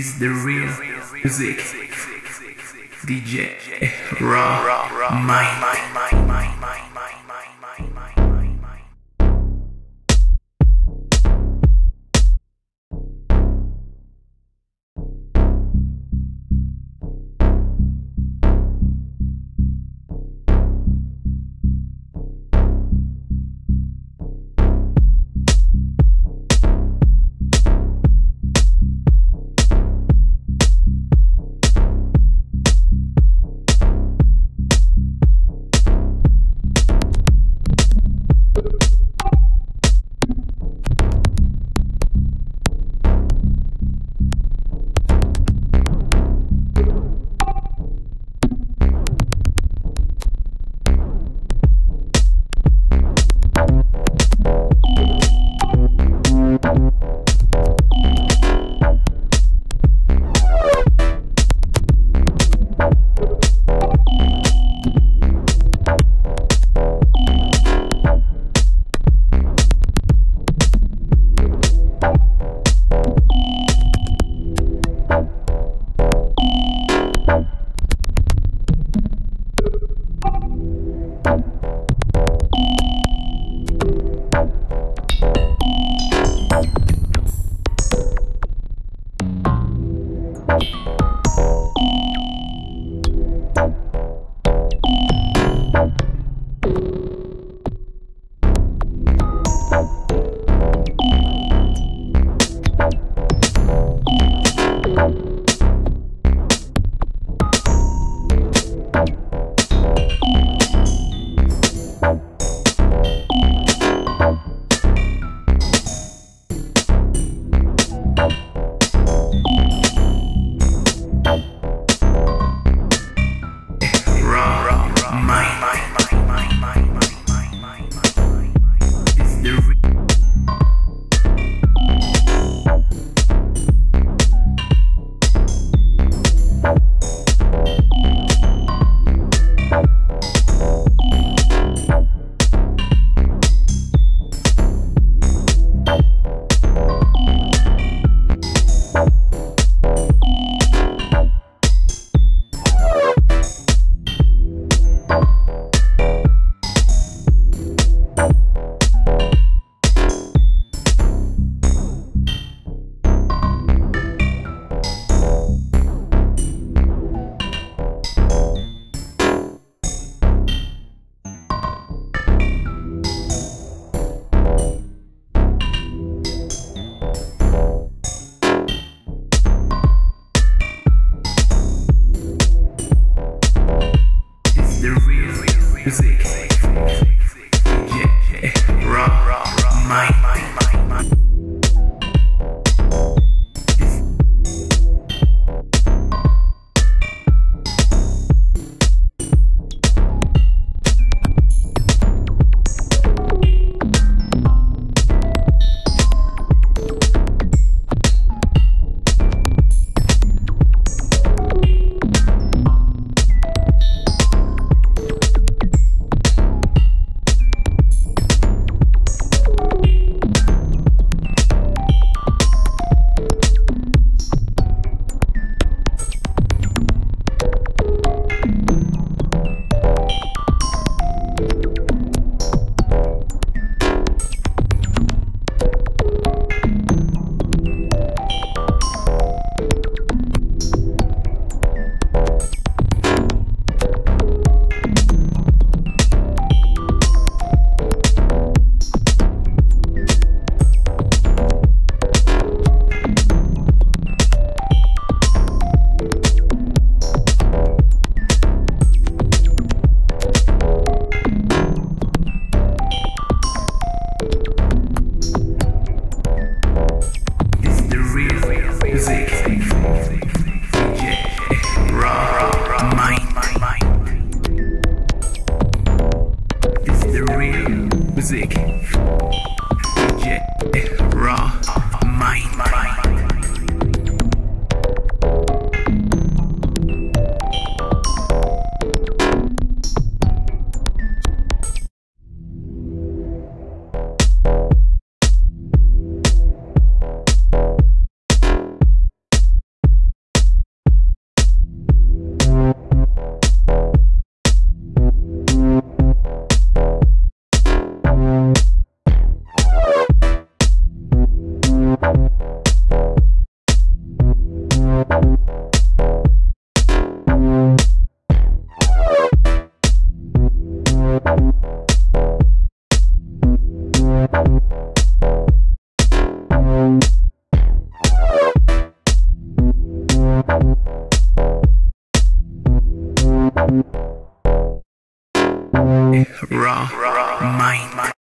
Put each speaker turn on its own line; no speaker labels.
is the real music. DJ Raw Mind. Music. music. Raw mind.